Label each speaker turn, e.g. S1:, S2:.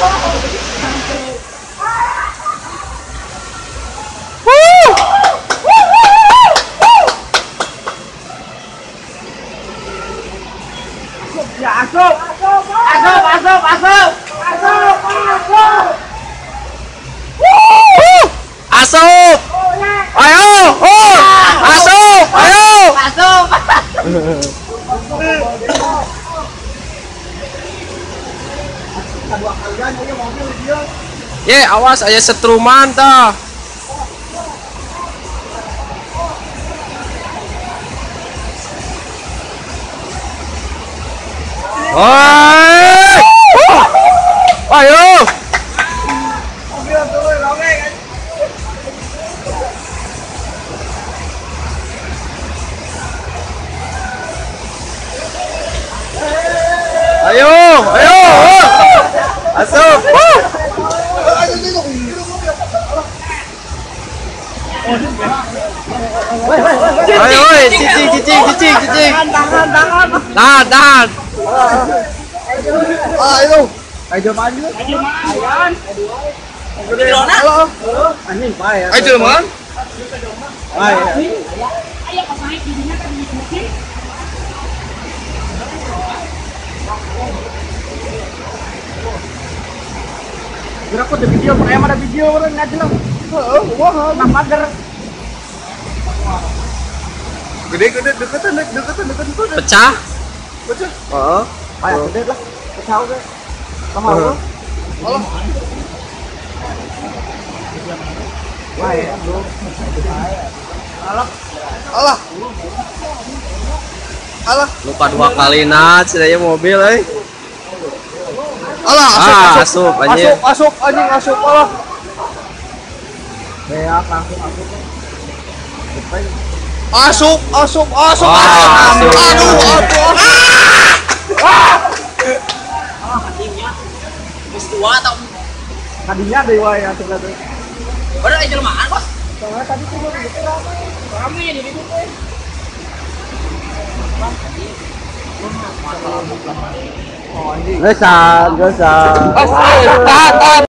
S1: Ya asup. Asup, asup, asup. Asup, asup.
S2: Asup! Ayo! Oh! Asup! Ayo!
S1: Asup.
S2: Ye, awas aya setruman tah. Woi! Ayo! Ayo, ayo. Oh. Asup. Woo. Ayo, oi, cicing, cicing, cicing, cicing.
S1: Tangan, tangan.
S2: Tahan, tahan.
S1: Ah, itu. Ayo maju. Ayo maju. Halo. Anjing payah.
S2: Ayo, Jelman.
S1: Ayo. Gerak kok ada video, kayak ada video orang nggak jelas. Heeh, wah, nggak mager.
S3: Gede gede deketan deketan deketan deketan.
S2: Pecah.
S3: Pecah.
S2: Heeh.
S1: Ayo gede lah. Kecau ge. Lama lu.
S3: Allah.
S1: Wah, ya, bro.
S3: Allah. Allah.
S2: Lupa dua kali nat, sedaya mobil euy.
S3: Allah.
S2: Ah,
S3: Asup.
S2: asup anjing.
S3: Asup asup anjing asup Allah.
S1: Langsung aku.
S3: Asup asup asup. Asup.
S2: asup.
S3: Aduh aduh.
S1: Tadinya ada wae ya sebenarnya.
S4: Udah aja jelmaan, Bos.
S1: Soalnya tadi tuh mau gitu lah.
S4: Kami yang di situ.
S1: Oh, anjing.
S2: Geus, geus.
S3: Tahan tahan.